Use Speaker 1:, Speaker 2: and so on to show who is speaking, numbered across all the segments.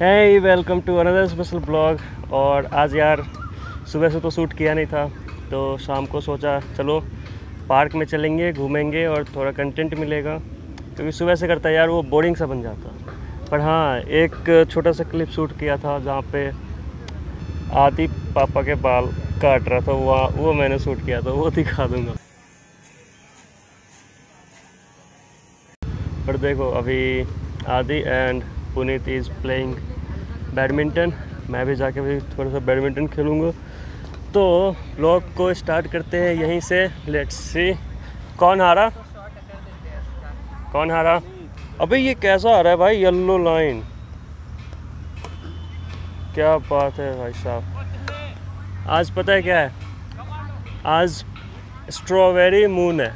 Speaker 1: hey welcome to another special blog और आज यार सुबह से तो शूट किया नहीं था तो शाम को सोचा चलो पार्क में चलेंगे, घूमेंगे और थोड़ा कंटेंट मिलेगा। क्योंकि सुबह से करता यार, वो बोरिंग सा बन जाता। पर हाँ एक छोटा सा क्लिप शूट किया था जहाँ पे आदि पापा के बाल काट रहा था वहाँ वो मैंने शूट किया था, वो दिखा दूँगा। पर देखो, अभी Adi and Puneet is playing badminton मैं भी जाके भी थोड़ा सा बैडमिंटन खेलूँगा। तो ब्लॉग को स्टार्ट करते हैं यहीं से। लेट्स सी कौन हारा? कौन हारा? अबे ये कैसा आ रहा है भाई? येलो लाइन क्या बात है भाई साहब। आज पता है क्या है? आज स्ट्रॉबेरी मून है।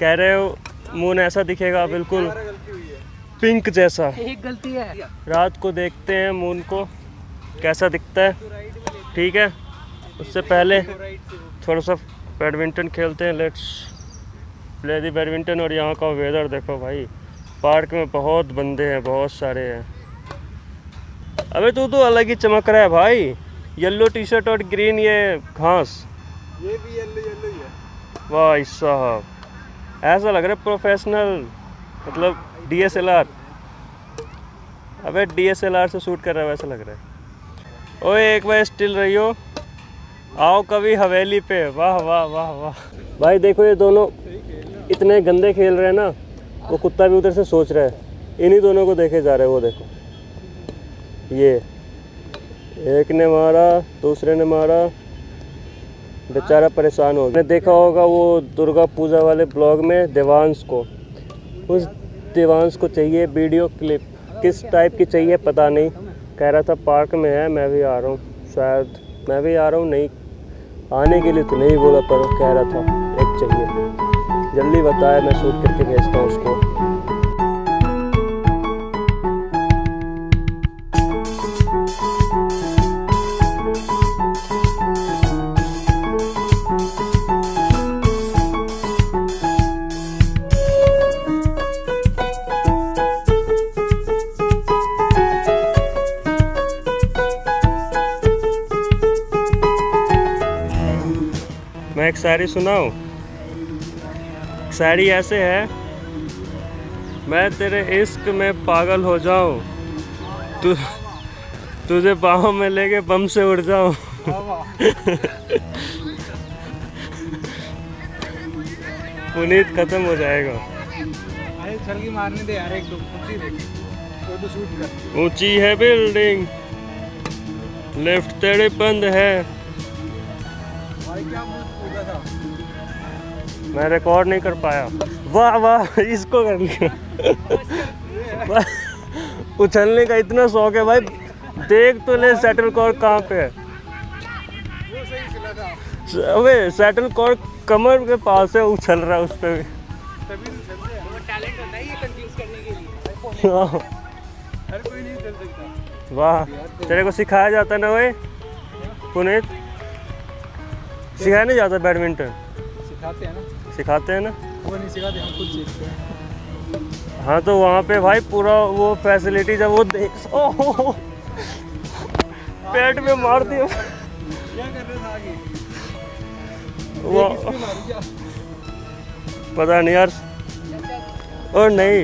Speaker 1: कह रहे हो मून ऐसा दिखेगा, बिल्कुल। पिंक जैसा।
Speaker 2: एक गलती है।
Speaker 1: रात को देखते हैं मून को। कैसा दिखता है? ठीक है। उससे पहले थोड़ा सा बैडमिंटन खेलते हैं। लेट्स प्ले दी बैडमिंटन और यहाँ का वेदर देखो भाई। पार्क में बहुत बंदे हैं बहुत सारे हैं। अबे तू तो अलग ही चमक रहा है भाई। येलो टी शर्ट और ग्रीन ये घास।
Speaker 2: ये भी येलो येलो ही है।
Speaker 1: भाई साहब ऐसा लग रहा है प्रोफेशनल मतलब डीएसएलआर अबे डीएसएलआर से शूट कर रहा है, वैसा लग रहा है। ओए, एक बार स्टिल रही हो आओ कभी हवेली पे। वाह वाह वाह वाह। भाई, देखो ये दोनों इतने गंदे खेल रहे हैं ना, वो कुत्ता भी उधर से सोच रहा है। इन्हीं दोनों को देखे जा रहे हैं, वो देखो। ये। एक ने मारा, दूसरे ने मारा। बेचारा परेशान हो गया। देखा होगा वो दुर्गा पूजा वाले ब्लॉग में देवांश को। उस देवांश को चाहिए वीडियो क्लिप? किस टाइप की चाहिए? पता नहीं। कह रहा था, पार्क में है, मैं भी आ रहा हूँ। शायद मैं भी आ रहा हूँ, नहीं। आने के लिए तो नहीं बोला पर कह रहा था, एक चाहिए। जल्दी बताया, मैं शूट करके भेजता हूँ उसको। मैं एक शायरी सुनाऊँ शायरी ऐसे है मैं तेरे इश्क में पागल हो जाऊँ तू तुझे बाहों में लेके बम से उड़ जाऊँ। पुनीत खत्म हो जाएगा।
Speaker 2: अरे मारने दे यार एक दो कुत्ती देख। वो तो
Speaker 1: ऊँची है बिल्डिंग लेफ़्ट तेरे बंद है।
Speaker 2: भाई क्या
Speaker 1: मैं रिकॉर्ड नहीं कर पाया। वाह वाह, इसको कर लिया उछलने का इतना शौक है भाई। देख तो ले सेटल कॉर्क कहाँ पे है। अबे सेटल कॉर्क कमर के पास है, उछल रहा उस पर
Speaker 2: चलते हैं।
Speaker 1: वाह, तेरे को सिखाया जाता है ना भाई, पुनीत? सिखाया नहीं जाता बैडमिंटन?
Speaker 2: सिखाते हैं ना।
Speaker 1: सिखाते हैं ना?
Speaker 2: वो नहीं सिखाते हम खुद सीखते हैं।
Speaker 1: हाँ तो वहाँ पे भाई पूरा वो फैसिलिटी जब वो देख ओह पेट में मार दिया।
Speaker 2: क्या कर रहे आगे
Speaker 1: वो पता नहीं यार। और नहीं।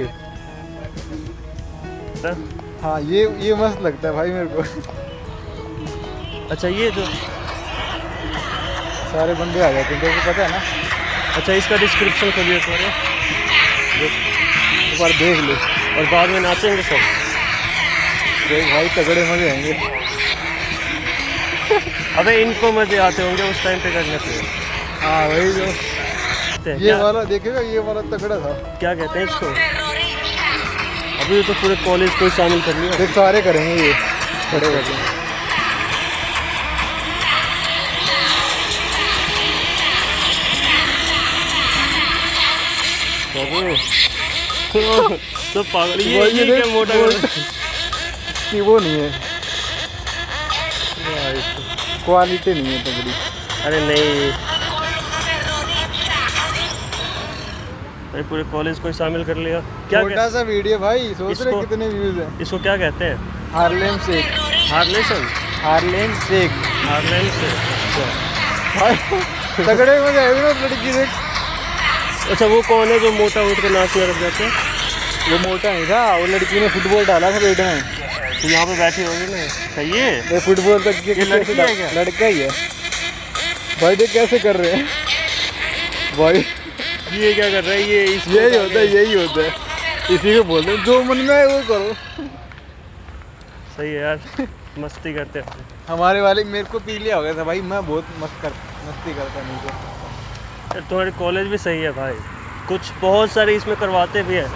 Speaker 3: हाँ ये ये मस्त लगता है भाई मेरे को।
Speaker 1: अच्छा ये जो
Speaker 3: सारे बंदे आ जाते हैं तेरे पता है ना?
Speaker 1: अच्छा इसका डिस्क्रिप्शन खोलिए थोड़ा
Speaker 3: एक बार देख लो।
Speaker 1: और बाद में नाचेंगे सब।
Speaker 3: देख भाई तगड़े मज़े आएँगे
Speaker 1: अबे इनको मज़े आते होंगे उस टाइम पे करने पे
Speaker 3: हाँ वही जो ये वाला देखेगा ये वाला तगड़ा था।
Speaker 1: क्या कहते हैं इसको? अभी तो पूरे कॉलेज को शामिल कर लिया।
Speaker 3: देख सारे करेंगे ये। खड़े करके
Speaker 1: बाबू। तो पागल ये ये क्या मोटा
Speaker 3: वो- कि वो नहीं है। क्वालिटी नहीं है तगड़ी
Speaker 1: अरे नहीं। अरे पूरे कॉलेज को शामिल कर लिया। क्या
Speaker 3: छोटा सा वीडियो भाई सोच रहे कितने व्यूज़ हैं।
Speaker 1: इसको क्या कहते हैं?
Speaker 3: हार्लेम शेक
Speaker 1: हार्लेसन
Speaker 3: हार्लेम शेक
Speaker 1: हार्लेन से
Speaker 3: भाई तगड़े मज़े आएँगे ना लड़की देख
Speaker 1: अच्छा वो कौन है जो मोटा उठ के नाचने लग जाते हैं?
Speaker 3: वो मोटा नहीं था वो लड़की ने फुटबॉल डाला था पेट में।
Speaker 1: तो यहाँ पे बैठी होगी ना। सही है?
Speaker 3: ये फुटबॉल तक के
Speaker 1: ये लड़की है क्या?
Speaker 3: लड़का ही है। भाई देख कैसे कर रहे हैं। भाई
Speaker 1: ये क्या कर रहा है? ये
Speaker 3: यही होता है यही होता है। इसी को बोलते हैं जो मन में आए वो करो।
Speaker 1: सही है यार। मस्ती करते हैं।
Speaker 3: हमारे वाले मेरे को पी लिया हो गया था भाई मैं बहुत मस्त कर मस्ती करता नहीं तो
Speaker 1: यार तुम्हारे कॉलेज भी सही है भाई। कुछ बहुत सारे इसमें करवाते भी है।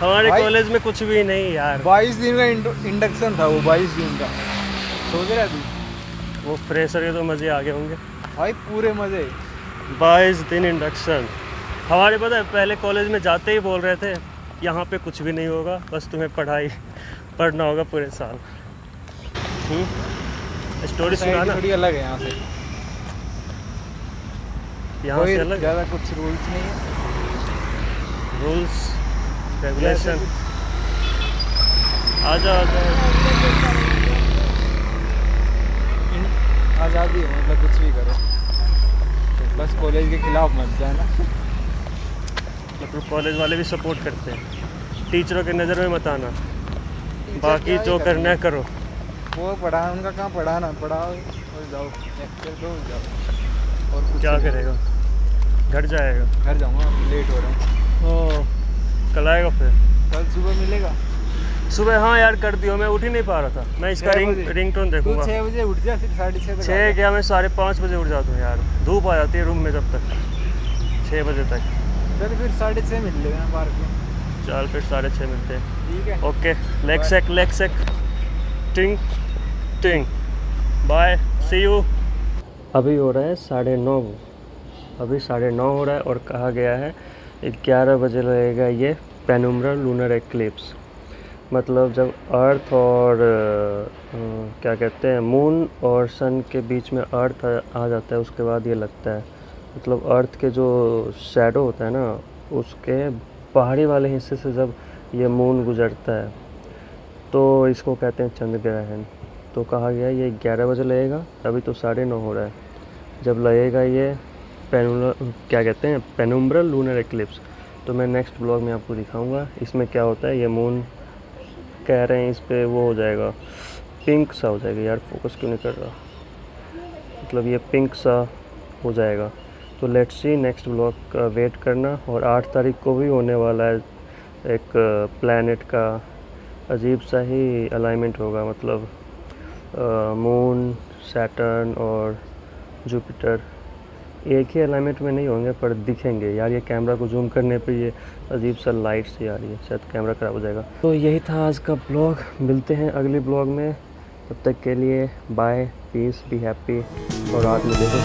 Speaker 1: हमारे कॉलेज में कुछ भी नहीं यार।
Speaker 3: बाईस दिन का इंडक्शन था वो बाईस दिन का। सोच रहा तू
Speaker 1: वो फ्रेशर के तो मज़े आ गए होंगे।
Speaker 3: भाई पूरे मज़े।
Speaker 1: बाईस दिन इंडक्शन हमारे पता है पहले कॉलेज में जाते ही बोल रहे थे यहाँ पे कुछ भी नहीं होगा बस तुम्हें पढ़ाई पढ़ना होगा पूरे साल। हम्म? स्टोरी सुनाना।
Speaker 3: थोड़ी अलग है यहाँ से।
Speaker 1: यहाँ से अलग।
Speaker 3: ज़्यादा कुछ रूल्स नहीं है।
Speaker 1: रूल्स रेगुलेशन आ जाओ आ जाओ
Speaker 3: आज़ादी है मतलब कुछ भी करो। बस कॉलेज के खिलाफ मत जाना।
Speaker 1: मतलब कॉलेज वाले भी सपोर्ट करते हैं। टीचरों के नज़र में मत आना। बाकी जो करना है करो।
Speaker 3: वो पढ़ा उनका काम पढ़ाना? पढ़ाओ और जाओ लेक्चर दो जाओ। और कुछ
Speaker 1: क्या करेगा? घर जाएगा।
Speaker 3: घर जाऊँगा लेट हो रहा हूँ।
Speaker 1: ओ कल आएगा फिर?
Speaker 3: कल सुबह मिलेगा।
Speaker 1: सुबह हाँ यार कर दियो मैं उठ ही नहीं पा रहा था। मैं इसका रिंग रिंग टोन देखूँगा।
Speaker 3: छः बजे उठ जा फिर साढ़े छः
Speaker 1: छः क्या मैं साढ़े पाँच बजे उठ जाता हूँ यार। धूप आ जाती है रूम में जब तक। छः बजे तक।
Speaker 3: चल फिर साढ़े छः मिल लेगा पार्क में।
Speaker 1: चल फिर साढ़े छः मिलते हैं।
Speaker 3: ठीक है।
Speaker 1: ओके लेग सेक लेग सेक टिंग टिंग बाय सी यू अभी हो रहा है साढ़े नौ। अभी साढ़े नौ हो रहा है और कहा गया है ग्यारह बजे लगेगा ये पेनुम्ब्रा लूनर एक्लिप्स मतलब जब अर्थ और अ, क्या कहते हैं मून और सन के बीच में अर्थ आ आ जाता है उसके बाद ये लगता है। मतलब अर्थ के जो शेडो होता है ना उसके बाहरी वाले हिस्से से जब ये मून गुजरता है तो इसको कहते हैं चंद्र ग्रहण तो कहा गया ये ग्यारह बजे लगेगा अभी तो साढ़े नौ हो रहा है। जब लगेगा ये पेनुलर क्या कहते हैं, पेनुम्ब्रल लूनर एक्लिप्स। तो मैं नेक्स्ट ब्लॉग में आपको दिखाऊँगा, इसमें क्या होता है, ये मून कह रहे हैं, इस पर वो हो जाएगा पिंक सा हो जाएगा, यार फोकस क्यों नहीं कर रहा? मतलब ये पिंक सा हो जाएगा। तो लेट्स सी नेक्स्ट ब्लॉग का वेट करना, और आठ तारीख को भी होने वाला है एक प्लैनेट का अजीब सा ही अलाइनमेंट होगा मतलब मून सैटर्न और जुपिटर एक ही अलाइनमेंट में नहीं होंगे, पर दिखेंगे। यार, ये कैमरा को जूम करने पे ये अजीब सा लाइट से आ रही है शायद कैमरा ख़राब हो जाएगा। तो यही था आज का ब्लॉग मिलते हैं अगले ब्लॉग में। तब तक के लिए बाय पीस बी हैप्पी और रात में देखो